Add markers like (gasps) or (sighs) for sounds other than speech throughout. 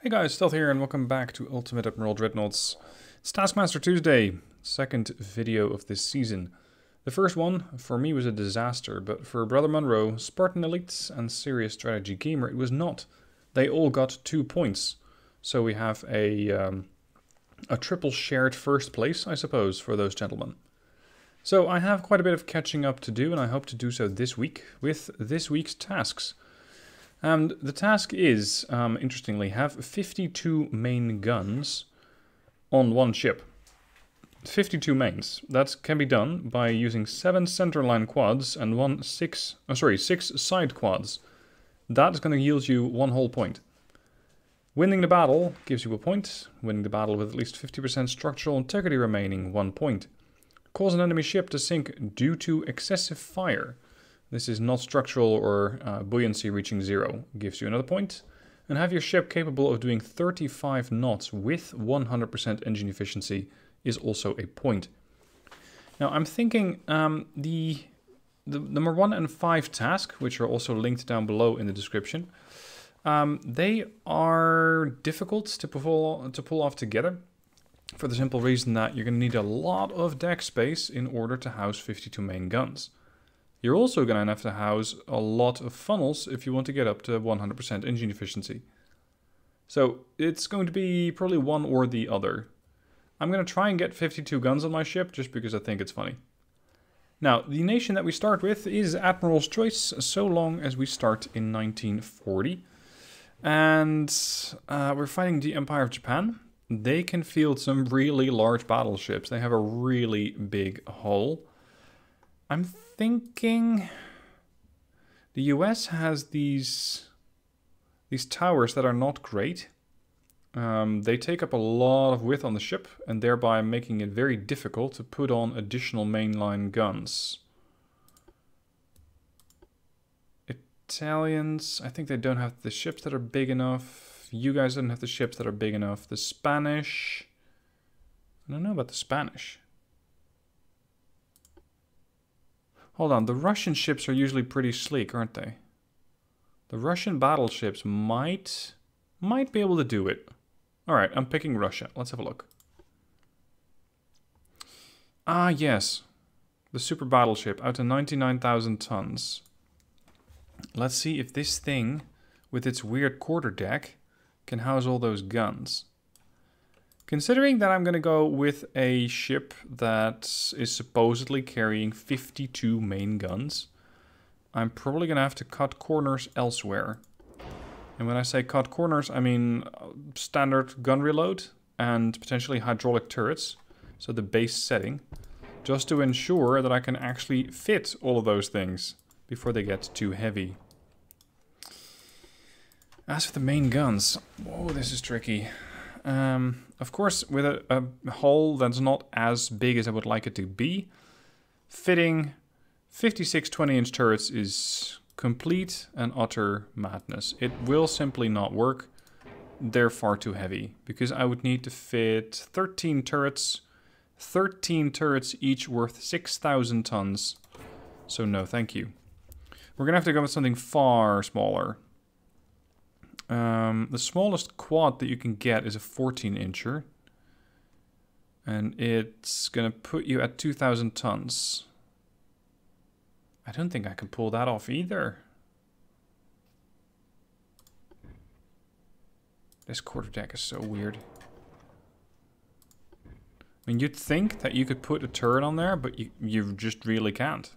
Hey guys, Stealth here and welcome back to Ultimate Admiral Dreadnoughts. It's Taskmaster Tuesday, second video of this season. The first one, for me, was a disaster, but for Brother Munro, Spartan Elites and Serious Strategy Gamer, it was not. They all got two points. So we have a, um, a triple shared first place, I suppose, for those gentlemen. So I have quite a bit of catching up to do, and I hope to do so this week with this week's tasks. And the task is, um, interestingly, have 52 main guns on one ship. 52 mains. That can be done by using 7 centerline quads and one 6, oh sorry, 6 side quads. That's going to yield you one whole point. Winning the battle gives you a point. Winning the battle with at least 50% structural integrity remaining, one point. Cause an enemy ship to sink due to excessive fire. This is not structural or uh, buoyancy reaching zero. Gives you another point. And have your ship capable of doing 35 knots with 100% engine efficiency is also a point. Now I'm thinking um, the, the number one and five task, which are also linked down below in the description, um, they are difficult to pull, to pull off together for the simple reason that you're going to need a lot of deck space in order to house 52 main guns. You're also going to have to house a lot of funnels if you want to get up to 100% engine efficiency. So it's going to be probably one or the other. I'm going to try and get 52 guns on my ship just because I think it's funny. Now, the nation that we start with is Admiral's Choice, so long as we start in 1940. And uh, we're fighting the Empire of Japan. They can field some really large battleships. They have a really big hull. I'm thinking the US has these these towers that are not great. Um, they take up a lot of width on the ship and thereby making it very difficult to put on additional mainline guns. Italians, I think they don't have the ships that are big enough. You guys don't have the ships that are big enough. The Spanish, I don't know about the Spanish. Hold on, the Russian ships are usually pretty sleek, aren't they? The Russian battleships might might be able to do it. All right, I'm picking Russia. Let's have a look. Ah, yes. The super battleship out to 99,000 tons. Let's see if this thing, with its weird quarter deck, can house all those guns. Considering that I'm going to go with a ship that is supposedly carrying 52 main guns, I'm probably going to have to cut corners elsewhere. And when I say cut corners, I mean uh, standard gun reload and potentially hydraulic turrets, so the base setting, just to ensure that I can actually fit all of those things before they get too heavy. As for the main guns, whoa, this is tricky. Um, of course, with a, a hull that's not as big as I would like it to be, fitting 56 20-inch turrets is complete and utter madness. It will simply not work. They're far too heavy, because I would need to fit 13 turrets, 13 turrets each worth 6,000 tons. So no, thank you. We're going to have to go with something far smaller. Um, the smallest quad that you can get is a 14 incher. And it's going to put you at 2,000 tons. I don't think I can pull that off either. This quarter deck is so weird. I mean, you'd think that you could put a turret on there, but you, you just really can't.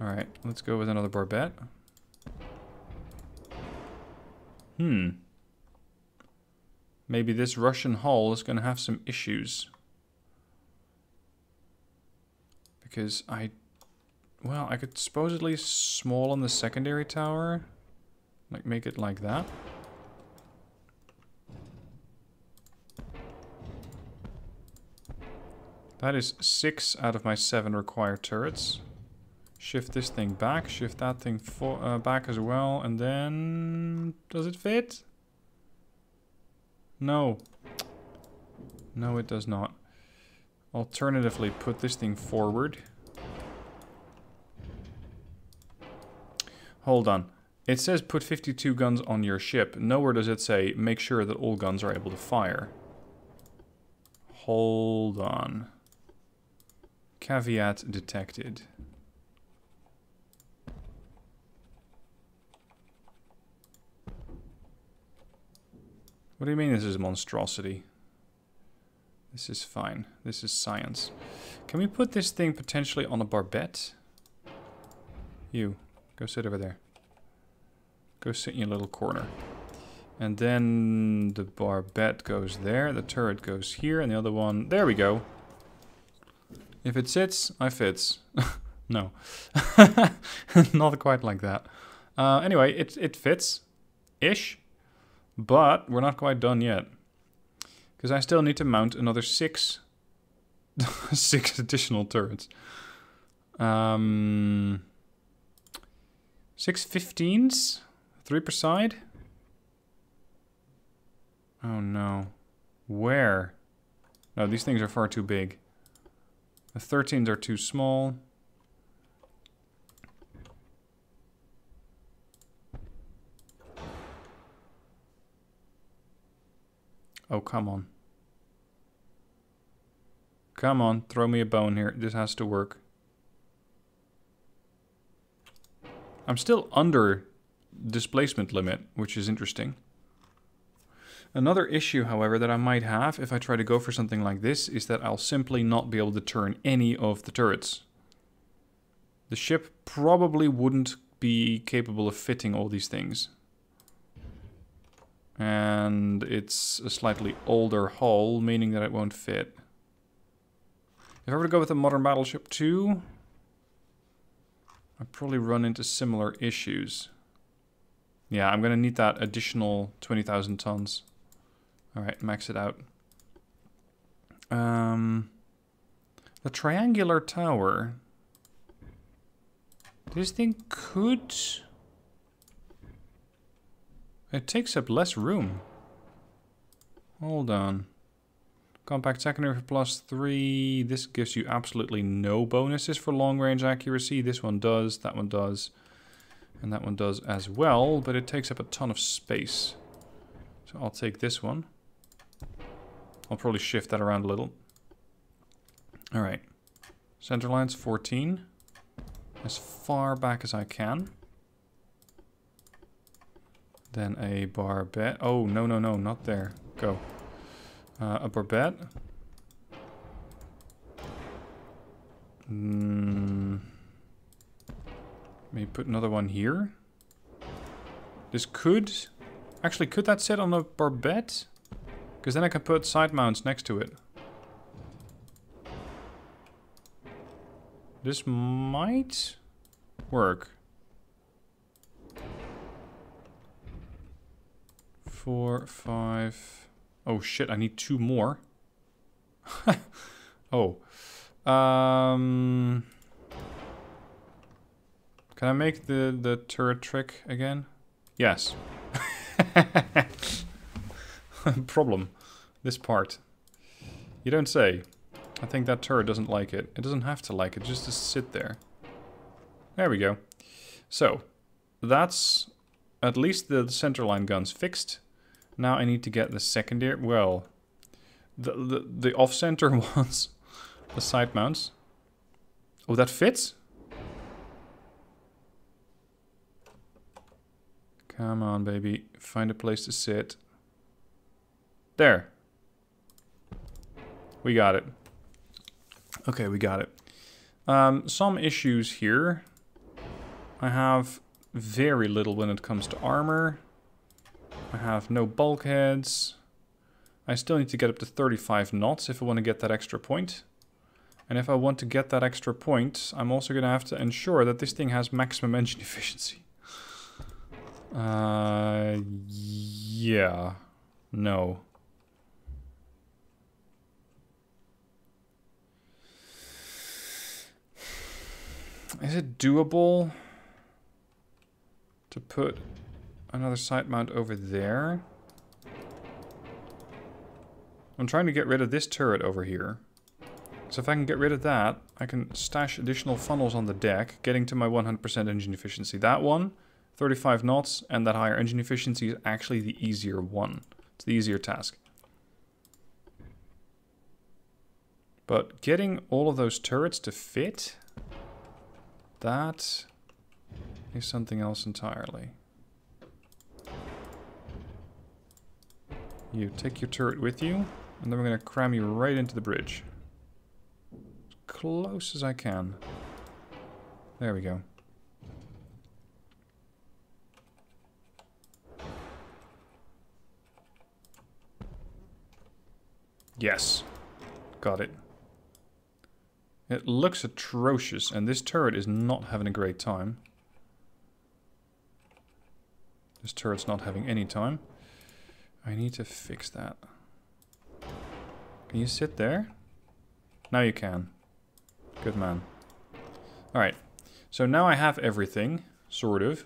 Alright, let's go with another barbette. Hmm. Maybe this Russian hull is going to have some issues. Because I... Well, I could supposedly small on the secondary tower. Like, make it like that. That is six out of my seven required turrets. Shift this thing back, shift that thing for, uh, back as well, and then... Does it fit? No. No, it does not. Alternatively, put this thing forward. Hold on. It says put 52 guns on your ship. Nowhere does it say make sure that all guns are able to fire. Hold on. Caveat detected. What do you mean this is a monstrosity? This is fine. This is science. Can we put this thing potentially on a barbette? You, go sit over there. Go sit in your little corner. And then the barbette goes there, the turret goes here, and the other one... There we go. If it sits, I fits. (laughs) no. (laughs) Not quite like that. Uh, anyway, it, it fits. Ish. But we're not quite done yet. Because I still need to mount another six, (laughs) six additional turrets. Um, six 15s? Three per side? Oh no. Where? No, these things are far too big. The 13s are too small. Oh, come on. Come on, throw me a bone here. This has to work. I'm still under displacement limit, which is interesting. Another issue, however, that I might have if I try to go for something like this is that I'll simply not be able to turn any of the turrets. The ship probably wouldn't be capable of fitting all these things and it's a slightly older hull, meaning that it won't fit. If I were to go with a modern battleship 2, I'd probably run into similar issues. Yeah, I'm going to need that additional 20,000 tons. Alright, max it out. Um, the triangular tower. This thing could it takes up less room. Hold on. Compact secondary for plus three. This gives you absolutely no bonuses for long range accuracy. This one does, that one does, and that one does as well, but it takes up a ton of space. So I'll take this one. I'll probably shift that around a little. Alright. Center line's 14. As far back as I can. Then a barbette. Oh, no, no, no, not there. Go. Uh, a barbette. Mm. Maybe put another one here. This could... Actually, could that sit on a barbette? Because then I can put side mounts next to it. This might work. Four, five. Oh shit, I need two more. (laughs) oh. Um, can I make the, the turret trick again? Yes. (laughs) Problem. This part. You don't say. I think that turret doesn't like it. It doesn't have to like it, just to sit there. There we go. So, that's at least the centerline guns fixed. Now I need to get the secondary, well, the, the, the off-center (laughs) ones, the side mounts. Oh, that fits? Come on, baby. Find a place to sit. There. We got it. Okay, we got it. Um, some issues here. I have very little when it comes to armor. I have no bulkheads. I still need to get up to 35 knots if I want to get that extra point. And if I want to get that extra point, I'm also going to have to ensure that this thing has maximum engine (laughs) efficiency. Uh, yeah. No. Is it doable to put another side mount over there. I'm trying to get rid of this turret over here. So if I can get rid of that, I can stash additional funnels on the deck, getting to my 100% engine efficiency. That one, 35 knots, and that higher engine efficiency is actually the easier one. It's the easier task. But getting all of those turrets to fit, that is something else entirely. You take your turret with you, and then we're going to cram you right into the bridge. As close as I can. There we go. Yes. Got it. It looks atrocious, and this turret is not having a great time. This turret's not having any time. I need to fix that. Can you sit there? Now you can. Good man. Alright, so now I have everything, sort of.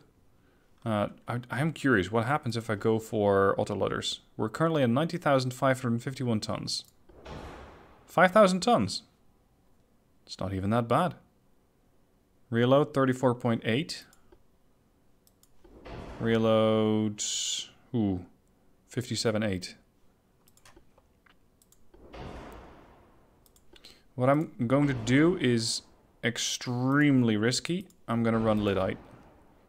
Uh, I, I am curious, what happens if I go for autoloaders? We're currently at 90,551 tons. 5,000 tons. It's not even that bad. Reload 34.8. Reload... Ooh. 57.8. What I'm going to do is extremely risky. I'm going to run Lyddite.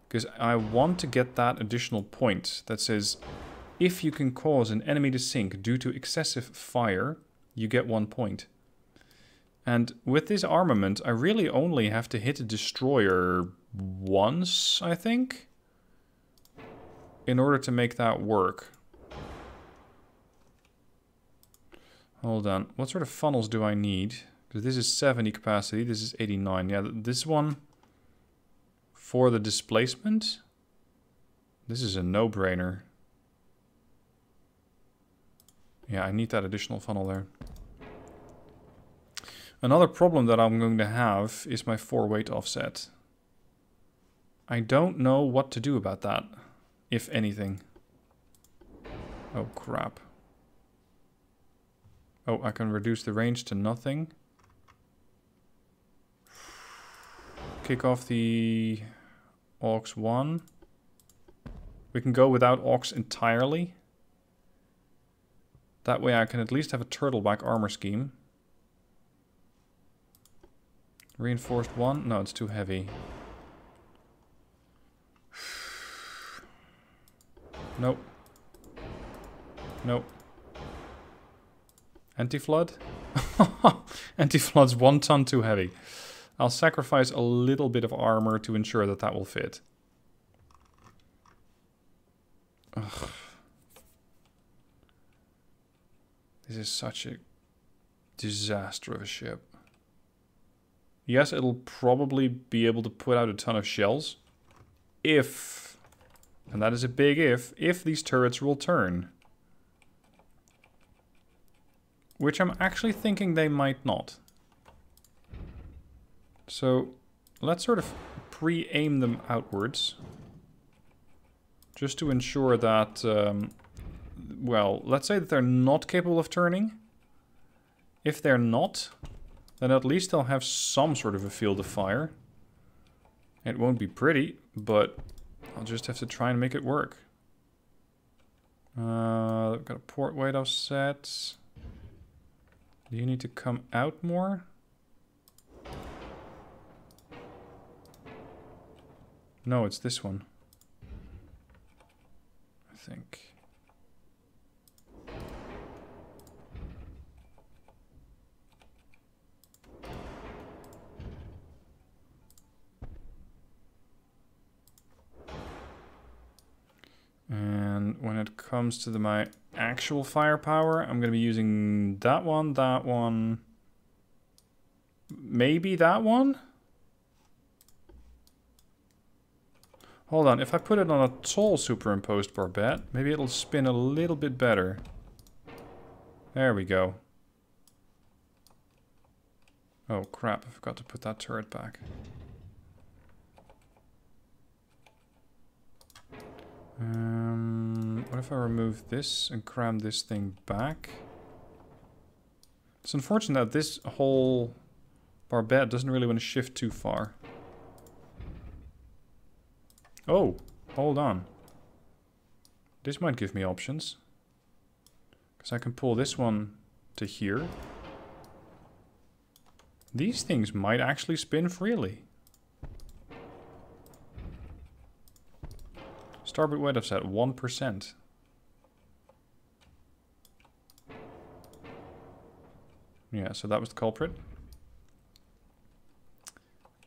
Because I want to get that additional point that says if you can cause an enemy to sink due to excessive fire, you get one point. And with this armament, I really only have to hit a destroyer once, I think, in order to make that work. Hold on. What sort of funnels do I need? Because this is 70 capacity. This is 89. Yeah, this one for the displacement. This is a no-brainer. Yeah, I need that additional funnel there. Another problem that I'm going to have is my fore weight offset. I don't know what to do about that, if anything. Oh crap. Oh, I can reduce the range to nothing. Kick off the aux 1. We can go without aux entirely. That way I can at least have a turtleback armor scheme. Reinforced 1? No, it's too heavy. (sighs) Nope. Nope. Anti-flood? (laughs) Anti-flood's one ton too heavy. I'll sacrifice a little bit of armor to ensure that that will fit. Ugh. This is such a disaster of a ship. Yes, it'll probably be able to put out a ton of shells. If, and that is a big if, if these turrets will turn. Which I'm actually thinking they might not. So let's sort of pre-aim them outwards. Just to ensure that, um, well, let's say that they're not capable of turning. If they're not, then at least they'll have some sort of a field of fire. It won't be pretty, but I'll just have to try and make it work. Uh, I've got a port weight offset. Do you need to come out more? No, it's this one. I think. And when it comes to the, my actual firepower, I'm going to be using that one, that one, maybe that one? Hold on, if I put it on a tall superimposed barbette, maybe it'll spin a little bit better. There we go. Oh crap, I forgot to put that turret back. Um, what if I remove this and cram this thing back? It's unfortunate that this whole barbette doesn't really want to shift too far. Oh, hold on. This might give me options. Because I can pull this one to here. These things might actually spin freely. Starboard weight offset, 1%. Yeah, so that was the culprit.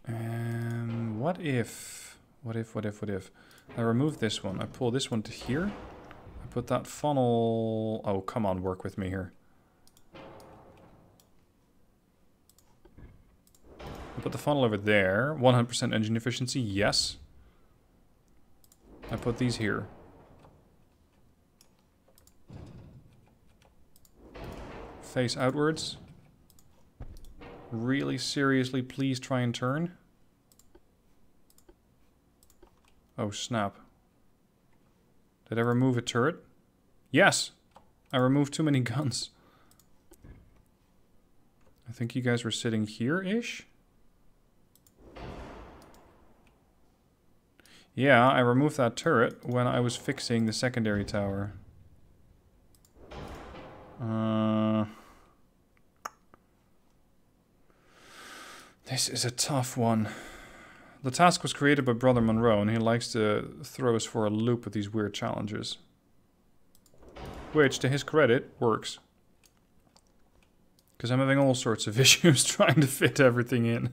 And what if, what if, what if, what if, I remove this one, I pull this one to here, I put that funnel, oh come on, work with me here. I put the funnel over there, 100% engine efficiency, yes. I put these here. Face outwards. Really seriously, please try and turn. Oh, snap. Did I remove a turret? Yes! I removed too many (laughs) guns. I think you guys were sitting here-ish? Yeah, I removed that turret when I was fixing the secondary tower. Uh, this is a tough one. The task was created by Brother Munro, and he likes to throw us for a loop with these weird challenges. Which, to his credit, works. Because I'm having all sorts of (laughs) issues trying to fit everything in.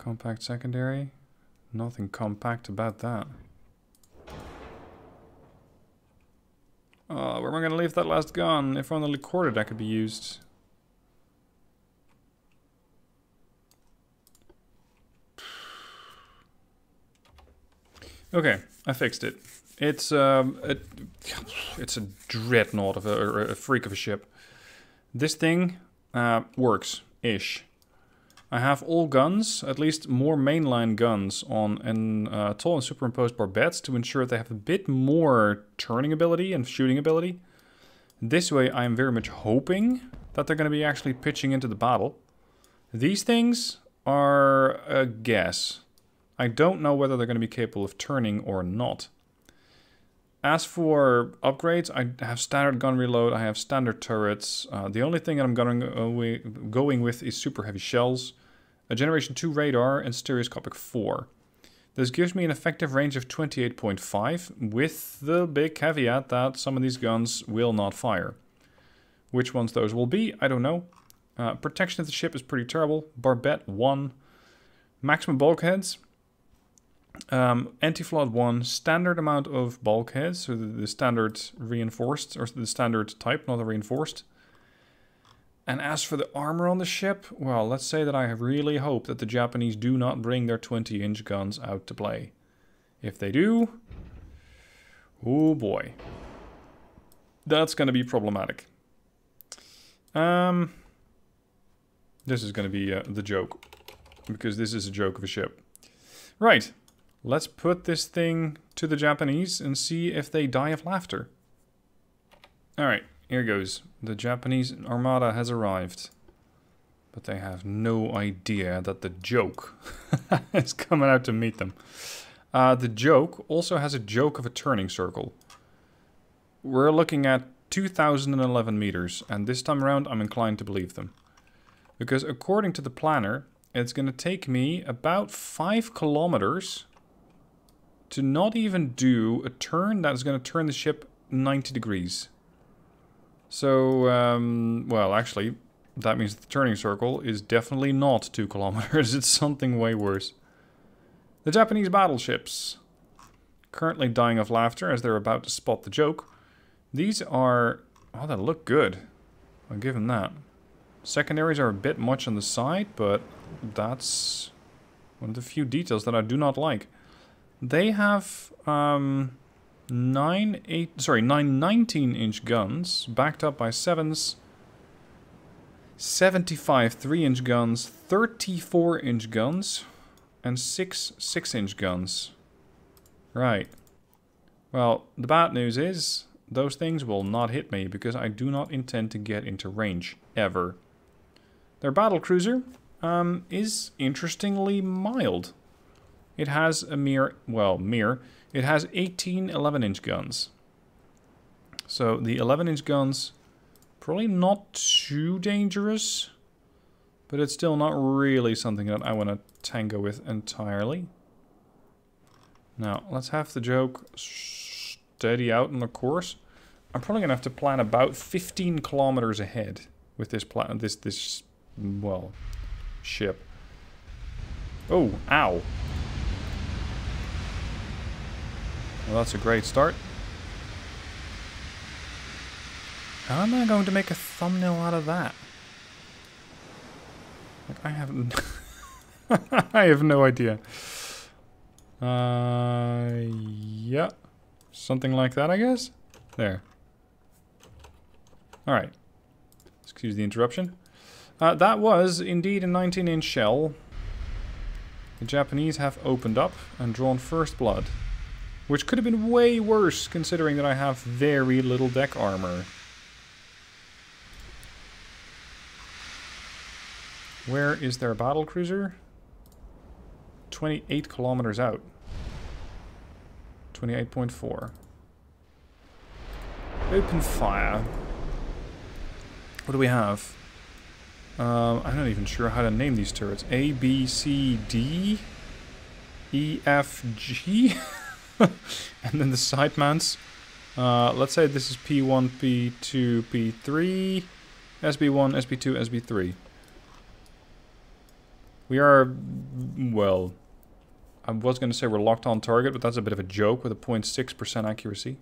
Compact secondary. Nothing compact about that. Oh, where am I going to leave that last gun? If only the quarter that could be used. (sighs) Okay, I fixed it. It's um, a, it's a dreadnought of a, a, freak of a ship. This thing uh, works ish. I have all guns, at least more mainline guns, on an uh, tall and superimposed barbettes to ensure they have a bit more turning ability and shooting ability. This way I am very much hoping that they're going to be actually pitching into the battle. These things are a guess. I don't know whether they're going to be capable of turning or not. As for upgrades, I have standard gun reload, I have standard turrets. Uh, the only thing that I'm going, uh, going with is super heavy shells a Generation 2 radar, and stereoscopic 4. This gives me an effective range of 28.5, with the big caveat that some of these guns will not fire. Which ones those will be, I don't know. Uh, protection of the ship is pretty terrible. Barbette 1. Maximum bulkheads. Um, Anti-flood 1. Standard amount of bulkheads, so the, the standard reinforced, or the standard type, not the reinforced. And as for the armor on the ship, well, let's say that I really hope that the Japanese do not bring their 20-inch guns out to play. If they do, oh boy, that's going to be problematic. Um, this is going to be uh, the joke, because this is a joke of a ship. Right, let's put this thing to the Japanese and see if they die of laughter. Alright, here goes. The Japanese armada has arrived. But they have no idea that the joke (laughs) is coming out to meet them. Uh, the joke also has a joke of a turning circle. We're looking at 2011 meters, and this time around I'm inclined to believe them. Because according to the planner, it's going to take me about 5 kilometers to not even do a turn that is going to turn the ship 90 degrees. So, um, well, actually, that means the turning circle is definitely not two (laughs) kilometers. It's something way worse. The Japanese battleships. Currently dying of laughter as they're about to spot the joke. These are... Oh, they look good. I'll give them that. Secondaries are a bit much on the side, but that's one of the few details that I do not like. They have um, nine eight sorry nine 19 inch guns backed up by sevens 75 3 inch guns 34 inch guns and six 6 inch guns. Right. Well the bad news is those things will not hit me because I do not intend to get into range ever. Their battle cruiser um, is interestingly mild. It has a mere, well, mere, it has 18 11-inch guns. So the 11-inch guns, probably not too dangerous, but it's still not really something that I want to tango with entirely. Now, let's have the joke steady out on the course. I'm probably going to have to plan about 15 kilometers ahead with this plan, this, this, well, ship. Oh, ow. Well, that's a great start. How am I going to make a thumbnail out of that? Like, I have... (laughs) I have no idea. Uh, yeah. Something like that, I guess? There. Alright. Excuse the interruption. Uh, that was indeed a 19-inch shell. The Japanese have opened up and drawn first blood. Which could have been way worse, considering that I have very little deck armor. Where is their battle cruiser? 28 kilometers out. 28.4. Open fire. What do we have? Um, I'm not even sure how to name these turrets. A, B, C, D, E, F, G. (laughs) (laughs) and then the side mounts. Uh, let's say this is P1, P2, P3, SB1, SB2, SB3. We are, well, I was going to say we're locked on target, but that's a bit of a joke with a 0.6% accuracy.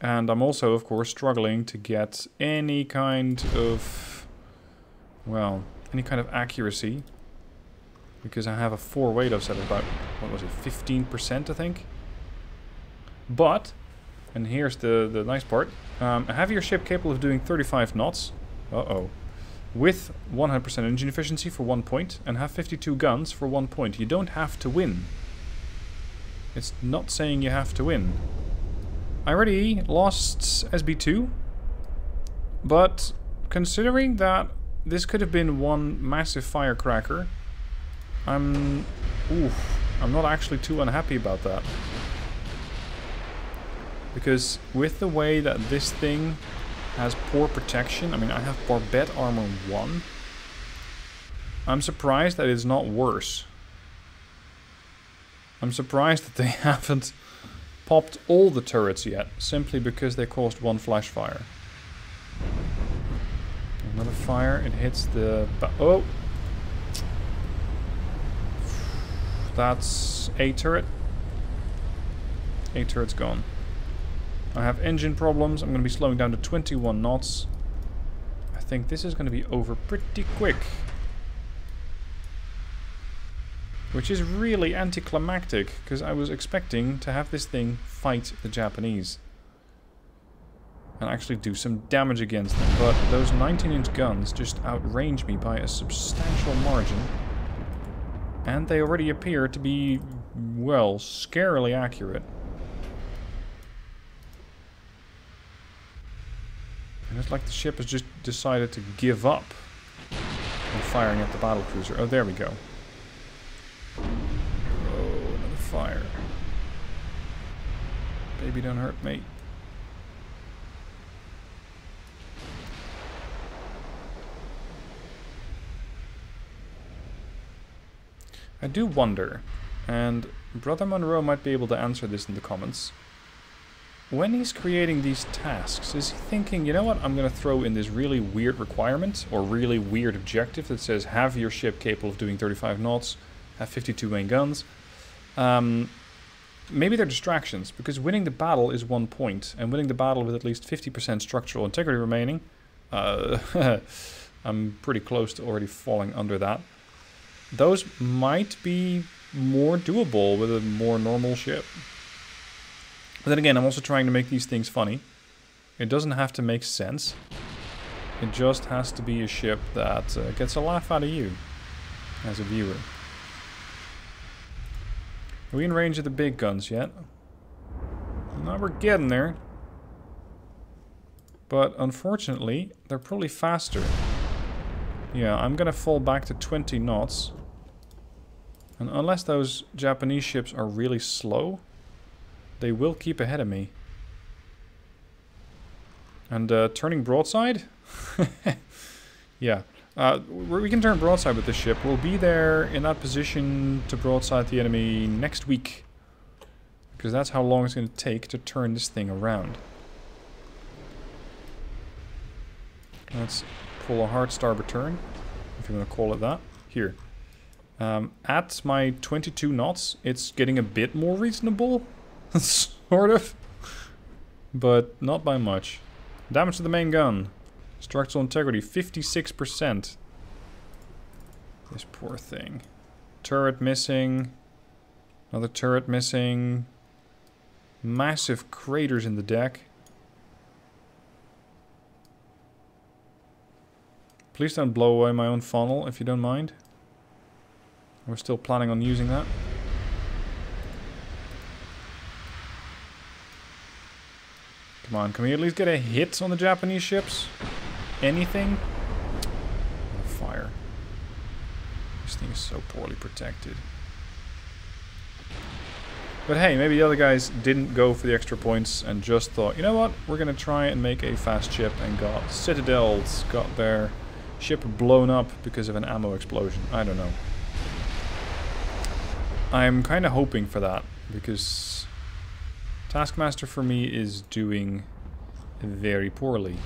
And I'm also, of course, struggling to get any kind of, well, any kind of accuracy. Because I have a fore weight offset of about, what was it, 15% I think? But, and here's the, the nice part, um, have your ship capable of doing 35 knots. Uh-oh with 100% engine efficiency for one point and have 52 guns for one point. You don't have to win. It's not saying you have to win. I already lost SB2, but considering that this could have been one massive firecracker, I'm, oof, I'm not actually too unhappy about that. Because with the way that this thing has poor protection. I mean, I have Barbette Armor 1. I'm surprised that it's not worse. I'm surprised that they (laughs) haven't popped all the turrets yet, simply because they caused one flash fire. Another fire, it hits the... Oh! That's a turret. A turret's gone. I have engine problems. I'm going to be slowing down to 21 knots. I think this is going to be over pretty quick. Which is really anticlimactic, because I was expecting to have this thing fight the Japanese. And actually do some damage against them. But those 19-inch guns just outrange me by a substantial margin. And they already appear to be, well, scarily accurate. And it's like the ship has just decided to give up on firing at the battle cruiser. Oh, there we go. Oh, another fire. Baby, don't hurt me. I do wonder, and Brother Munro might be able to answer this in the comments when he's creating these tasks, is he thinking, you know what, I'm going to throw in this really weird requirement or really weird objective that says have your ship capable of doing 35 knots, have 52 main guns. Um, maybe they're distractions, because winning the battle is one point, and winning the battle with at least 50% structural integrity remaining, uh, (laughs) I'm pretty close to already falling under that. Those might be more doable with a more normal ship. But then again, I'm also trying to make these things funny. It doesn't have to make sense. It just has to be a ship that uh, gets a laugh out of you as a viewer. Are we in range of the big guns yet? No, we're getting there. But unfortunately, they're probably faster. Yeah, I'm gonna fall back to 20 knots. And unless those Japanese ships are really slow, they will keep ahead of me. And uh, turning broadside? (laughs) yeah. Uh, we can turn broadside with this ship. We'll be there in that position to broadside the enemy next week. Because that's how long it's going to take to turn this thing around. Let's pull a hard starboard turn, if you want to call it that. Here. Um, at my 22 knots, it's getting a bit more reasonable. (laughs) sort of. But not by much. Damage to the main gun. Structural integrity, 56%. This poor thing. Turret missing. Another turret missing. Massive craters in the deck. Please don't blow away my own funnel, if you don't mind. We're still planning on using that. Come on, can we at least get a hit on the Japanese ships? Anything? Oh, fire. This thing is so poorly protected. But hey, maybe the other guys didn't go for the extra points and just thought, you know what, we're going to try and make a fast ship and got citadels, got their Ship blown up because of an ammo explosion. I don't know. I'm kind of hoping for that because Taskmaster for me is doing very poorly.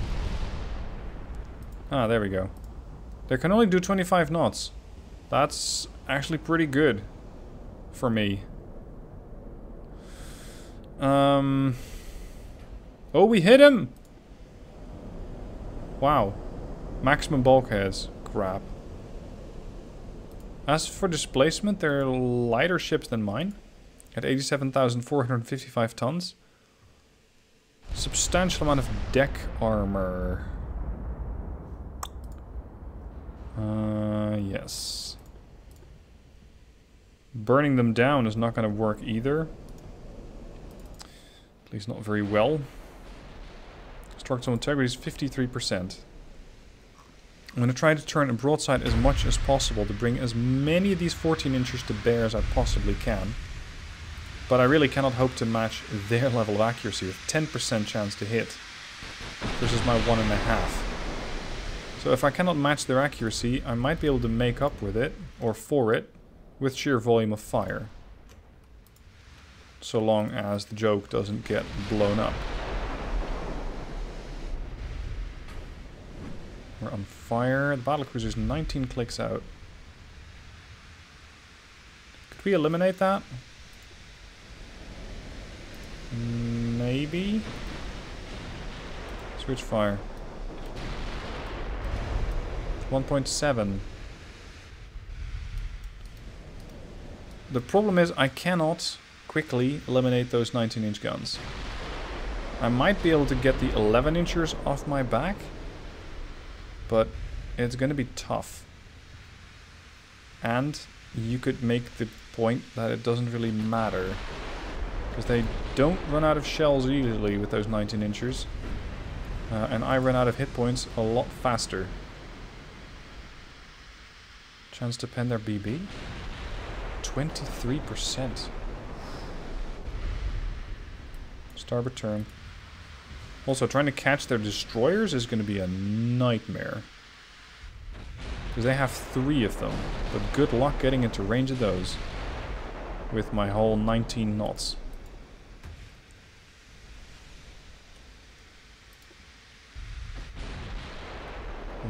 Ah, there we go. They can only do 25 knots. That's actually pretty good for me. Um. Oh, we hit him! Wow. Maximum bulkheads. Crap. As for displacement, they're lighter ships than mine. At 87,455 tons. Substantial amount of deck armor. Uh, yes. Burning them down is not going to work either. At least not very well. Structural integrity is 53%. I'm going to try to turn a broadside as much as possible to bring as many of these 14 inches to bear as I possibly can. But I really cannot hope to match their level of accuracy with 10% chance to hit versus my one and a half. So if I cannot match their accuracy, I might be able to make up with it, or for it, with sheer volume of fire. So long as the joke doesn't get blown up. We're on fire. The battle cruiser's 19 clicks out. Could we eliminate that? Maybe? Switch fire. 1.7. The problem is I cannot quickly eliminate those 19 inch guns. I might be able to get the 11 inchers off my back, but it's going to be tough. And you could make the point that it doesn't really matter. Because they don't run out of shells easily with those 19 inchers. Uh, and I run out of hit points a lot faster. Chance to pen their BB? 23%. Starboard turn. Also, trying to catch their destroyers is going to be a nightmare. Because they have three of them. But good luck getting into range of those. With my whole 19 knots.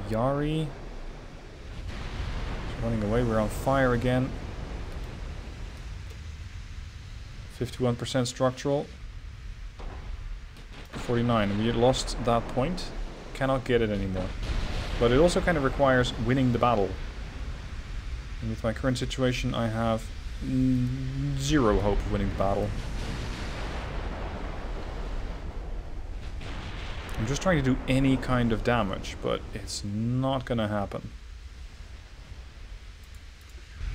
Yari. running away. We're on fire again. 51% structural. 49. We lost that point. Cannot get it anymore. But it also kind of requires winning the battle. And with my current situation, I have zero hope of winning the battle. I'm just trying to do any kind of damage, but it's not gonna happen.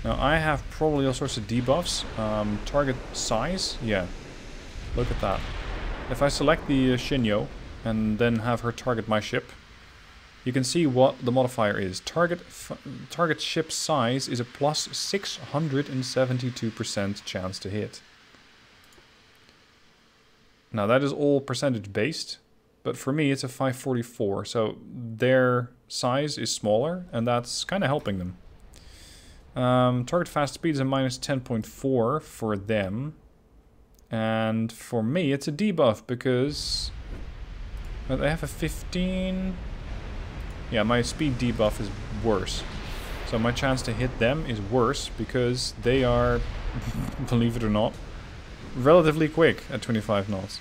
Now I have probably all sorts of debuffs. Um, target size, yeah. Look at that. If I select the uh, Shinyo and then have her target my ship, you can see what the modifier is. Target target ship size is a plus 672% chance to hit. Now that is all percentage based, but for me it's a 544, so their size is smaller, and that's kind of helping them. Um, target fast speed is a minus 10.4 for them. And for me, it's a debuff because they have a 15. Yeah, my speed debuff is worse. So my chance to hit them is worse because they are, (laughs) believe it or not, relatively quick at 25 knots.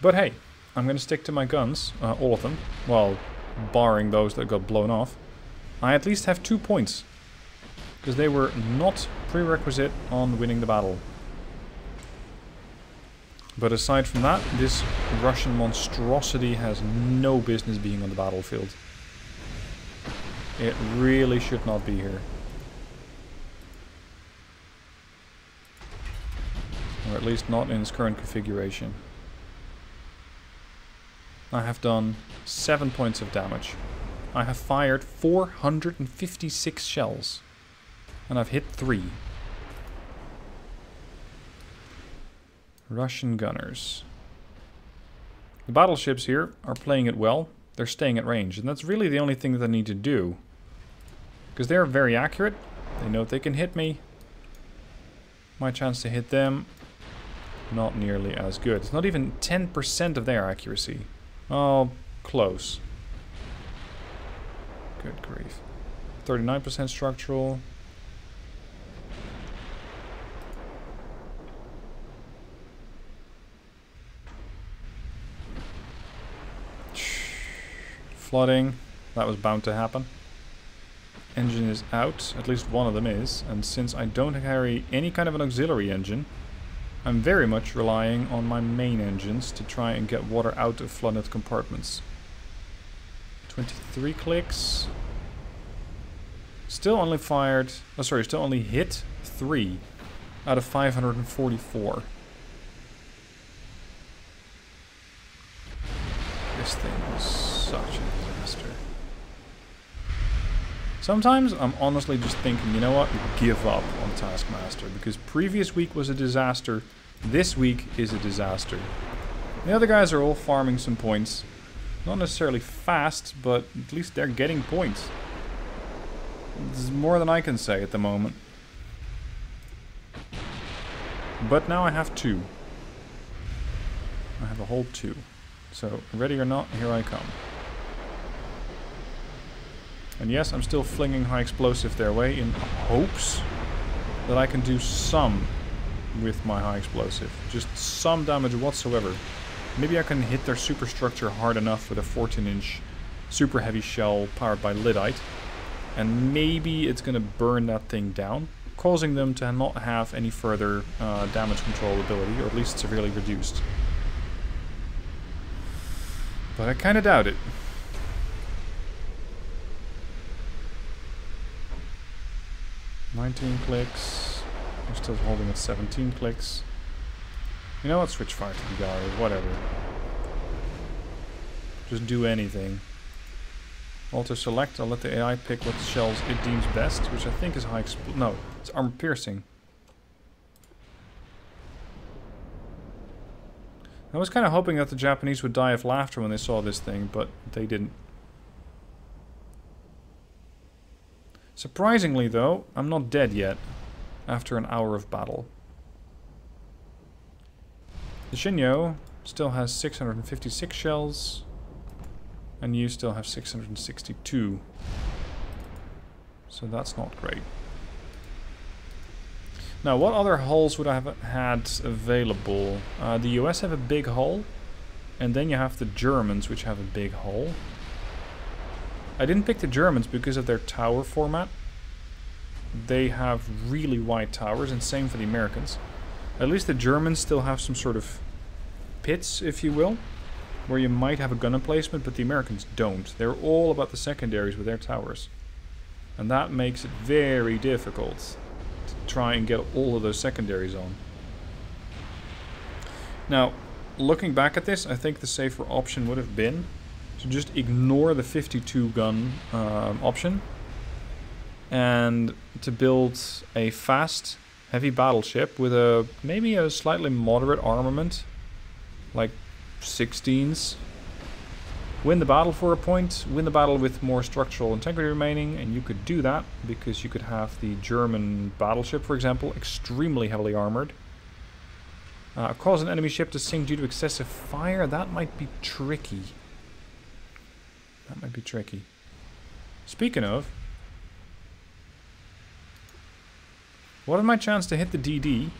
But hey, I'm going to stick to my guns, uh, all of them. Well, barring those that got blown off. I at least have two points. Because they were not prerequisite on winning the battle. But aside from that, this Russian monstrosity has no business being on the battlefield. It really should not be here. Or at least not in its current configuration. I have done 7 points of damage. I have fired 456 shells. And I've hit 3. Russian gunners. The battleships here are playing it well. They're staying at range. And that's really the only thing that I need to do. Because they're very accurate. They know they can hit me. My chance to hit them, not nearly as good. It's not even 10% of their accuracy. Oh, close. Good grief. 39% structural. Flooding. That was bound to happen. Engine is out. At least one of them is. And since I don't carry any kind of an auxiliary engine, I'm very much relying on my main engines to try and get water out of flooded compartments. 23 clicks. Still only fired, oh sorry, still only hit 3 out of 544. This thing is such a. Sometimes I'm honestly just thinking, you know what, give up on Taskmaster, because previous week was a disaster, this week is a disaster. The other guys are all farming some points. Not necessarily fast, but at least they're getting points. This is more than I can say at the moment. But now I have two. I have a whole two. So, ready or not, here I come. And yes, I'm still flinging high explosive their way in hopes that I can do some with my high explosive. Just some damage whatsoever. Maybe I can hit their superstructure hard enough with a 14 inch super heavy shell powered by Lyddite. And maybe it's going to burn that thing down, causing them to not have any further uh, damage control ability, or at least severely reduced. But I kind of doubt it. 19 clicks. I'm still holding at 17 clicks. You know what? Switch fire to the gallery. Whatever. Just do anything. Auto select. I'll let the AI pick what shells it deems best, which I think is high expl- No, it's armor piercing. I was kind of hoping that the Japanese would die of laughter when they saw this thing, but they didn't. Surprisingly though, I'm not dead yet, after an hour of battle. The Shinyo still has 656 shells, and you still have 662. So that's not great. Now, what other hulls would I have had available? Uh, the US have a big hull, and then you have the Germans, which have a big hull. I didn't pick the Germans because of their tower format. They have really wide towers, and same for the Americans. At least the Germans still have some sort of pits, if you will, where you might have a gun emplacement, but the Americans don't. They're all about the secondaries with their towers. And that makes it very difficult to try and get all of those secondaries on. Now, looking back at this, I think the safer option would have been to just ignore the 52 gun um, option and to build a fast, heavy battleship with a maybe a slightly moderate armament, like 16s. Win the battle for a point, win the battle with more structural integrity remaining, and you could do that because you could have the German battleship, for example, extremely heavily armored. Uh, cause an enemy ship to sink due to excessive fire, that might be tricky. That might be tricky. Speaking of, what is my chance to hit the DD?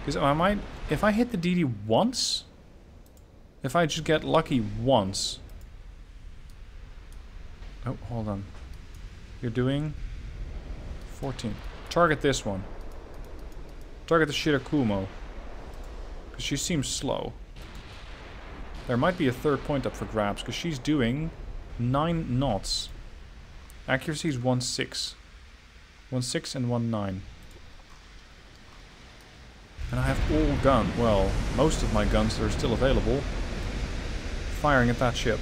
Because I might, if I hit the DD once, if I just get lucky once. Oh, hold on. You're doing 14. Target this one. Target the Shirakumo. Because she seems slow. There might be a third point up for grabs, because she's doing 9 knots. Accuracy is 1-6. 1-6 and 1-9. And I have all gun, well, most of my guns that are still available, firing at that ship.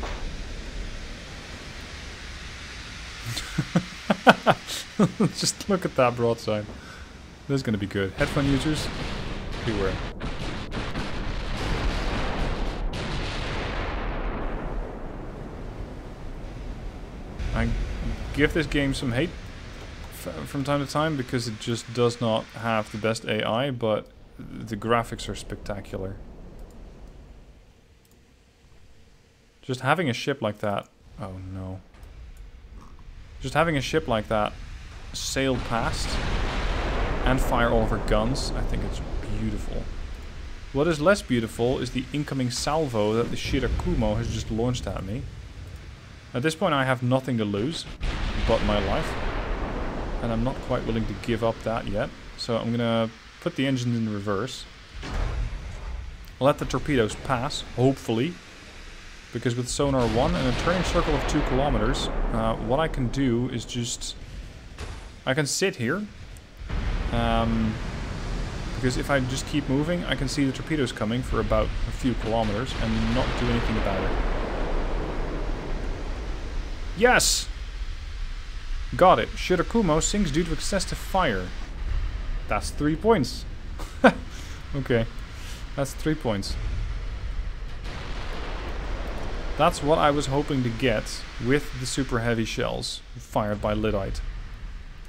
(laughs) Just look at that broadside. This is going to be good. Headphone users, beware. I give this game some hate from time to time because it just does not have the best AI, but the graphics are spectacular. Just having a ship like that... Oh no. Just having a ship like that sail past and fire all of her guns, I think it's beautiful. What is less beautiful is the incoming salvo that the Shirakumo has just launched at me. At this point I have nothing to lose but my life. And I'm not quite willing to give up that yet. So I'm gonna put the engine in reverse. Let the torpedoes pass, hopefully. Because with sonar 1 and a turning circle of 2 kilometers, uh, what I can do is just... I can sit here. Um, because if I just keep moving, I can see the torpedoes coming for about a few kilometers and not do anything about it. Yes! Got it. Shirakumo sinks due to excessive fire. That's three points. (laughs) okay. That's three points. That's what I was hoping to get with the super heavy shells fired by Lyddite.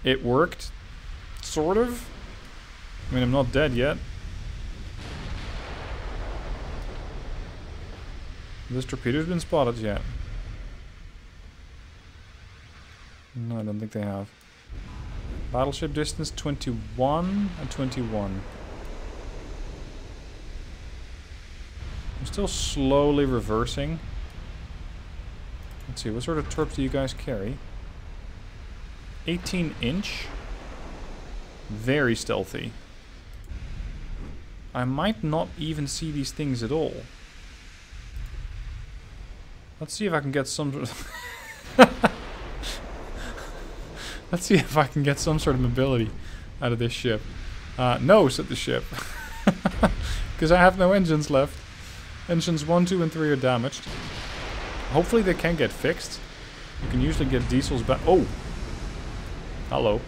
It worked. Sort of. I mean, I'm not dead yet. This torpedo's been spotted yet. No, I don't think they have. Battleship distance 21 and 21. I'm still slowly reversing. Let's see, what sort of torps do you guys carry? 18 inch. Very stealthy. I might not even see these things at all. Let's see if I can get some... (laughs) Let's see if I can get some sort of mobility out of this ship. Uh, no, said the ship. (laughs) Because I have no engines left. Engines 1, 2, and 3 are damaged. Hopefully they can get fixed. You can usually get diesels back. Oh! Hello.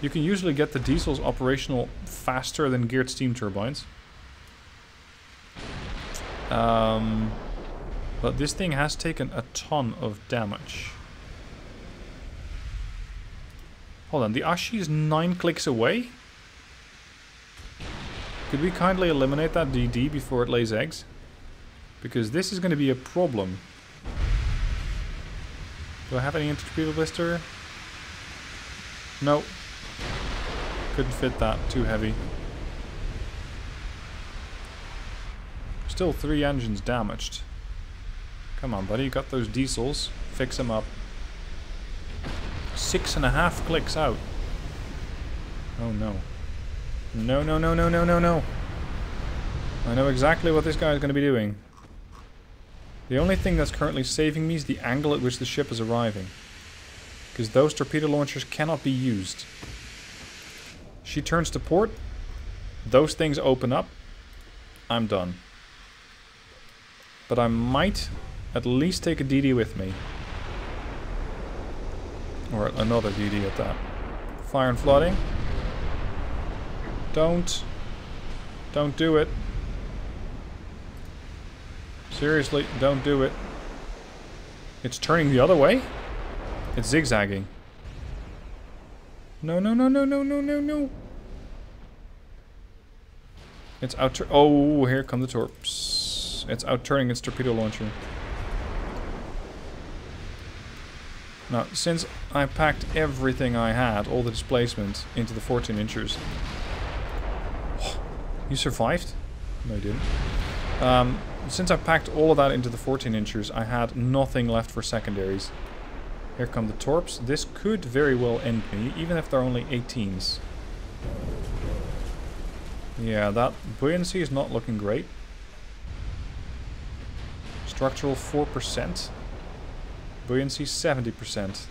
You can usually get the diesels operational faster than geared steam turbines. Um, but this thing has taken a ton of damage. Hold on, the Ashi is nine clicks away? Could we kindly eliminate that DD before it lays eggs? Because this is going to be a problem. Do I have any anti-torpedo blister? No. Couldn't fit that. Too heavy. Still three engines damaged. Come on, buddy. You got those diesels. Fix them up. Six and a half clicks out. Oh no. No, no, no, no, no, no, no. I know exactly what this guy is going to be doing. The only thing that's currently saving me is the angle at which the ship is arriving. Because those torpedo launchers cannot be used. She turns to port. Those things open up. I'm done. But I might at least take a DD with me. Or another DD at that. Fire and flooding. Don't. Don't do it. Seriously, don't do it. It's turning the other way? It's zigzagging. No, no, no, no, no, no, no, no. It's out. Oh, here come the torps. It's out turning its torpedo launcher. Now, since I packed everything I had, all the displacement, into the 14 inchers. (gasps) you survived? No, you didn't. Um, since I packed all of that into the 14 inchers, I had nothing left for secondaries. Here come the torps. This could very well end me, even if they're only 18s. Yeah, that buoyancy is not looking great. Structural 4%. Buoyancy 70%.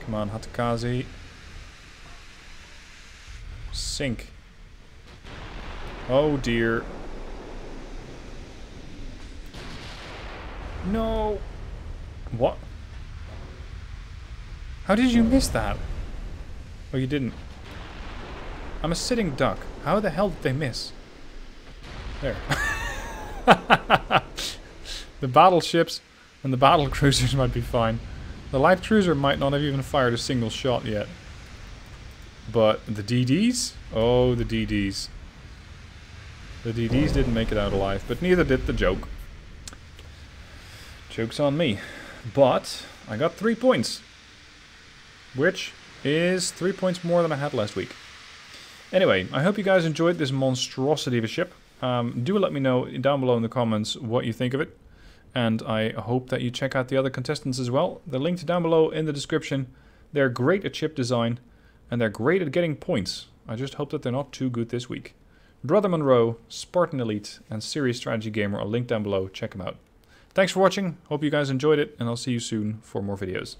Come on, Hatakaze. Sink. Oh dear. No. What? How did you miss that? Oh, you didn't. I'm a sitting duck. How the hell did they miss? There. (laughs) the battleships and the battle (laughs) cruisers might be fine. The light cruiser might not have even fired a single shot yet. But the DDs? Oh, the DDs. The DDs didn't make it out alive, but neither did the joke. Joke's on me. But I got three points. Which is three points more than I had last week. Anyway, I hope you guys enjoyed this monstrosity of a ship. Um, do let me know down below in the comments what you think of it. And I hope that you check out the other contestants as well. They're linked down below in the description. They're great at chip design. And they're great at getting points. I just hope that they're not too good this week. Brother Munro, Spartan Elite, and Serious Strategy Gamer are linked down below. Check them out. Thanks for watching. Hope you guys enjoyed it. And I'll see you soon for more videos.